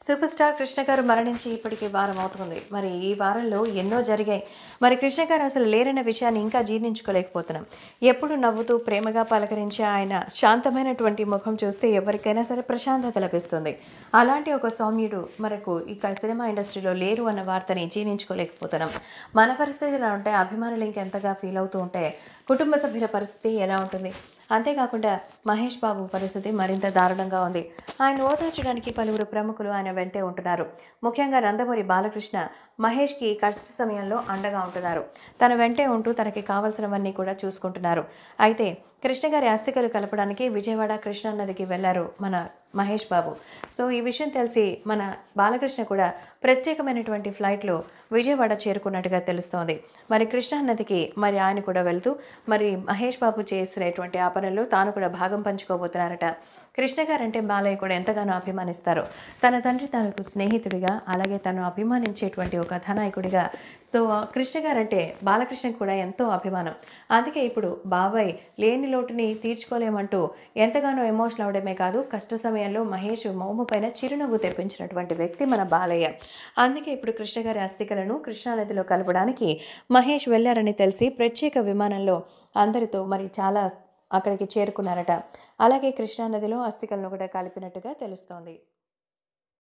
Super star Krishna గారు మరణించి ఇప్పటికి వారం అవుతుంది. మరి ఈ వారంలో ఎన్నో జరిగాయి. మరి కృష్ణ గారు అసలు లేరన్న విషయాన్ని ఇంకా జీర్ణించుకోలేకపోతున్నాం. ఎప్పుడు నవ్వుతూ ప్రేమగా పలకరించే ఆయన శాంతమైనటువంటి ముఖం చూస్తే ఎవరికైనా సరే ప్రశాంతత లభిస్తుంది. అలాంటి ఒక సౌమ్యుడు మనకు ఇక సినిమా ఇండస్ట్రీలో లేరు అన్న వార్తని జీర్ణించుకోలేకపోతున్నాం. మన పరిస్థితి ఎలా ఉంటే అభిమానులు ఇంకెంతగా ఫీల్ అవుతూ ఉంటే కుటుంబ సభ్యుల పరిస్థితి ఎలా ఉంటుంది? అంతేకాకుండా మహేష్ బాబు పరిస్థితి మరింత దారుణంగా ఉంది. ఆయన ఓదార్చడానికి పలువురు ప్రముఖులు ఆయన వెంటే ఉంటున్నారు. ముఖ్యంగా నందమూరి బాలకృష్ణ మహేష్కి కష్ట సమయంలో అండగా ఉంటున్నారు. తన వెంటే ఉంటూ తనకి కావలసినవన్నీ కూడా చూసుకుంటున్నారు. అయితే కృష్ణ గారి అస్థికలు కలపడానికి విజయవాడ కృష్ణా నదికి వెళ్ళారు మన మహేష్ బాబు. సో ఈ విషయం తెలిసి మన బాలకృష్ణ కూడా ప్రత్యేకమైనటువంటి ఫ్లైట్లో విజయవాడ చేరుకున్నట్టుగా తెలుస్తోంది. మరి కృష్ణా నదికి మరి ఆయన కూడా వెళ్తూ మరి మహేష్ బాబు చేసినటువంటి ఆ పనుల్లో తాను కూడా భాగం పంచుకోబోతున్నారట. కృష్ణ గారంటే బాలయ్య కూడా ఎంతగానో అభిమానిస్తారు. తన తండ్రి తనకు స్నేహితుడిగా అలాగే తను అభిమానించేటువంటి ఒక కథానాయకుడిగా. సో కృష్ణ గారంటే బాలకృష్ణ కూడా ఎంతో అభిమానం. అందుకే ఇప్పుడు బాబాయ్ లేనిలో లోటుని తీర్చుకోలేమంటూ ఎంతగానో ఎమోషనల్ అవడమే కాదు కష్ట సమయంలో మహేష్ మౌము పైన చిరునవ్వు తెప్పించినటువంటి వ్యక్తి మన బాలయ్య. అందుకే ఇప్పుడు కృష్ణ గారి అస్థికలను కృష్ణానదిలో కలపడానికి మహేష్ వెళ్ళారని తెలిసి ప్రత్యేక విమానంలో అందరితో మరి చాలా అక్కడికి చేరుకున్నారట. అలాగే కృష్ణానదిలో అస్థికలను కూడా కలిపినట్టుగా తెలుస్తోంది.